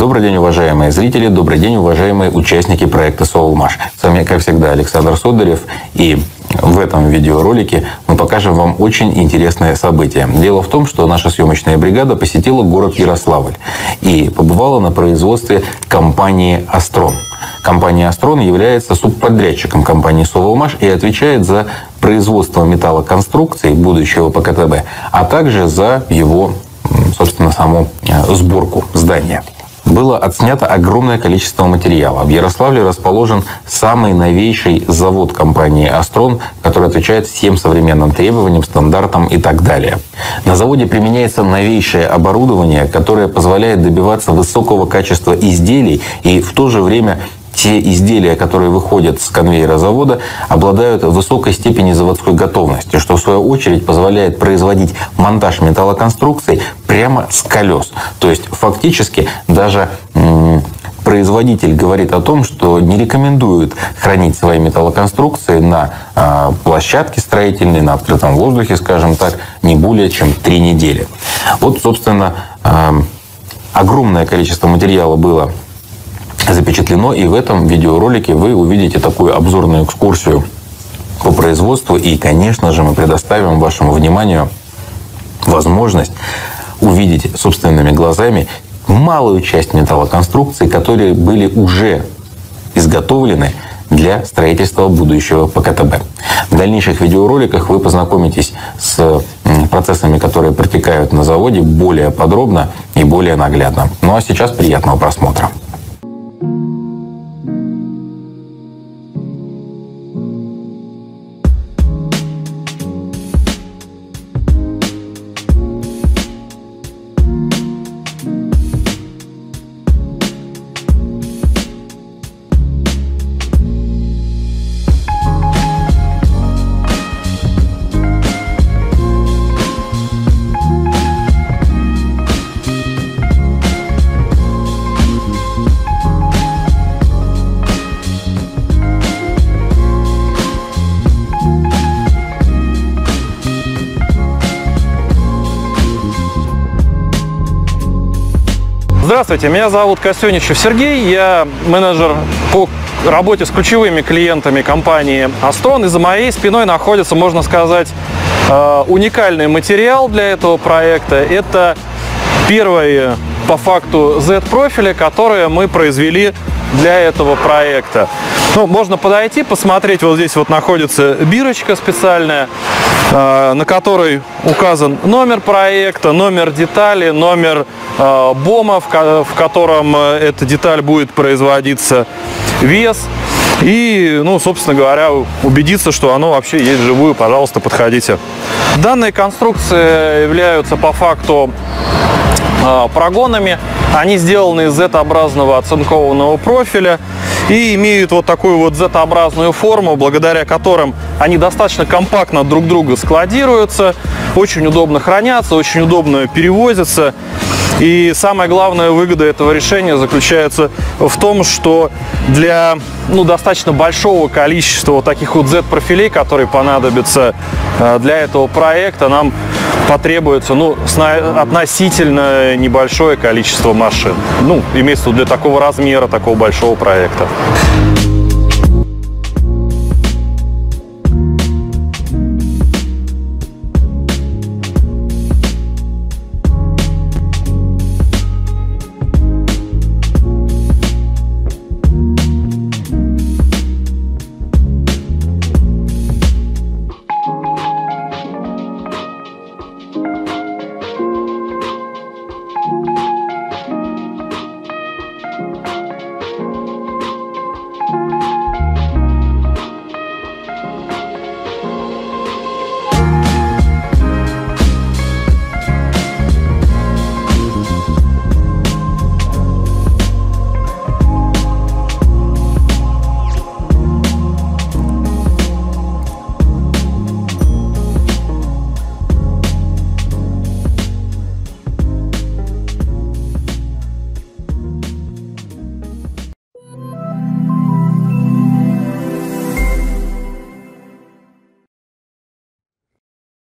Добрый день, уважаемые зрители, добрый день, уважаемые участники проекта «Соулмаш». С вами, как всегда, Александр Сударев, и в этом видеоролике мы покажем вам очень интересное событие. Дело в том, что наша съемочная бригада посетила город Ярославль и побывала на производстве компании «Астрон». Компания «Астрон» является субподрядчиком компании «Соволмаш» и отвечает за производство металлоконструкций будущего ПКТБ, а также за его, собственно, саму э, сборку здания было отснято огромное количество материала. В Ярославле расположен самый новейший завод компании «Астрон», который отвечает всем современным требованиям, стандартам и так далее. На заводе применяется новейшее оборудование, которое позволяет добиваться высокого качества изделий и в то же время те изделия, которые выходят с конвейера завода, обладают высокой степенью заводской готовности, что в свою очередь позволяет производить монтаж металлоконструкций прямо с колес. То есть фактически даже производитель говорит о том, что не рекомендует хранить свои металлоконструкции на э, площадке строительной, на открытом воздухе, скажем так, не более чем три недели. Вот, собственно, э, огромное количество материала было запечатлено, и в этом видеоролике вы увидите такую обзорную экскурсию по производству, и, конечно же, мы предоставим вашему вниманию возможность увидеть собственными глазами малую часть металлоконструкций, которые были уже изготовлены для строительства будущего ПКТБ. В дальнейших видеороликах вы познакомитесь с процессами, которые протекают на заводе более подробно и более наглядно. Ну а сейчас приятного просмотра. Здравствуйте, меня зовут Костюничев Сергей, я менеджер по работе с ключевыми клиентами компании Aston, и за моей спиной находится, можно сказать, э, уникальный материал для этого проекта. Это первые по факту Z-профили, которые мы произвели для этого проекта. Ну, можно подойти, посмотреть, вот здесь вот находится бирочка специальная, на которой указан номер проекта, номер детали, номер э, бома, в котором э, эта деталь будет производиться, вес. И, ну, собственно говоря, убедиться, что оно вообще есть живую, пожалуйста, подходите. Данные конструкции являются по факту прогонами. Они сделаны из Z-образного оцинкованного профиля и имеют вот такую вот Z-образную форму, благодаря которым они достаточно компактно друг друга складируются, очень удобно хранятся, очень удобно перевозятся. И самая главная выгода этого решения заключается в том, что для ну, достаточно большого количества вот таких вот Z-профилей, которые понадобятся э, для этого проекта, нам потребуется ну, относительно небольшое количество машин. Ну, имеется в виду для такого размера, такого большого проекта.